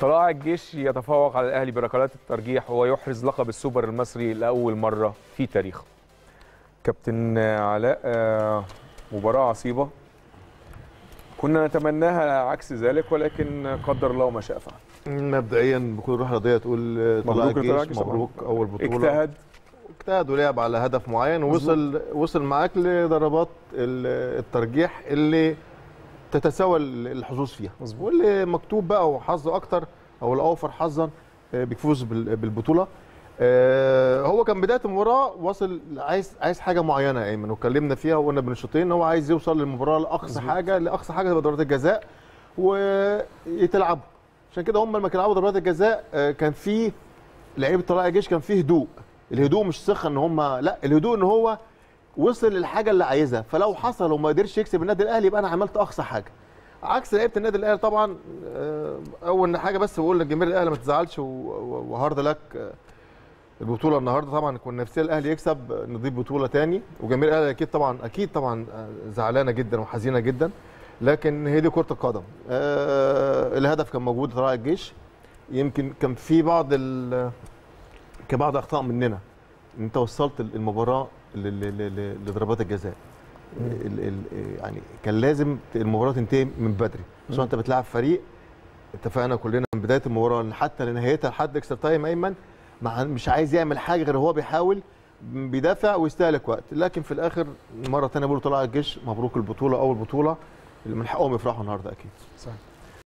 طلائع الجيش يتفوق على الأهلي بركلات الترجيح ويحرز لقب السوبر المصري لأول مرة في تاريخه. كابتن علاء آه، مباراة عصيبة. كنا نتمناها عكس ذلك ولكن قدر الله ما شاء فعل. مبدئيا بكل روح رياضية تقول آه، طلائع الجيش. مبروك أول بطولة. اجتهد. اجتهد ولعب على هدف معين ووصل وصل معاك لضربات ال- الترجيح اللي تتساوى الحظوظ فيها مظبوط. واللي مكتوب بقى وحظه أكتر أو الاوفر حظا آه، بيفوز بال- بالبطولة آه، هو كان بداية المباراه واصل عايز عايز حاجة معينة يا إيمن واتكلمنا فيها وقلنا إن هو عايز يوصل للمباراة لأقصى. حاجة لأقصى حاجة تبقى ضربات الجزاء ويتلعبوا عشان كده هم لما كانوا يلعبوا ضربات الجزاء آه، كان في لعيبة طلائع الجيش كان فيه هدوء الهدوء مش ثقه إن هم لا الهدوء إن هو وصل للحاجة اللي عايزها. فلو حصل وما قدرش يكسب النادي الأهلي يبقى أنا عملت أقصى حاجة. عكس لعيبة النادي الأهلي طبعا آه، أول حاجة بس بقول لجماهير الأهلي ما تزعلش وهارد لك آه، البطولة النهارده. طبعا كنا نفسنا الأهلي يكسب نضيف بطولة تاني. وجماهير الأهلي أكيد طبعا أكيد طبعا آه، زعلانة جدا وحزينة جدا. لكن هي دي كرة القدم. آه، الهدف كان موجود طلائع الجيش. يمكن كان في بعض ال- كان بعض أخطاء مننا. انت وصلت المباراة لضربات الجزاء. ال- ال- يعني كان لازم المباراة تنتهي من بدري. عشان انت بتلعب فريق اتفقنا كلنا من بداية المباراة حتى لنهايتها لحد إكسترا تايم أيمن مش عايز يعمل حاجة غير هو بيحاول بيدافع ويستهلك وقت. لكن في الآخر مرة ثانية بيقولوا طلع الجيش مبروك البطولة أول بطولة. اللي من حقهم يفرحوا النهارده أكيد. صحيح.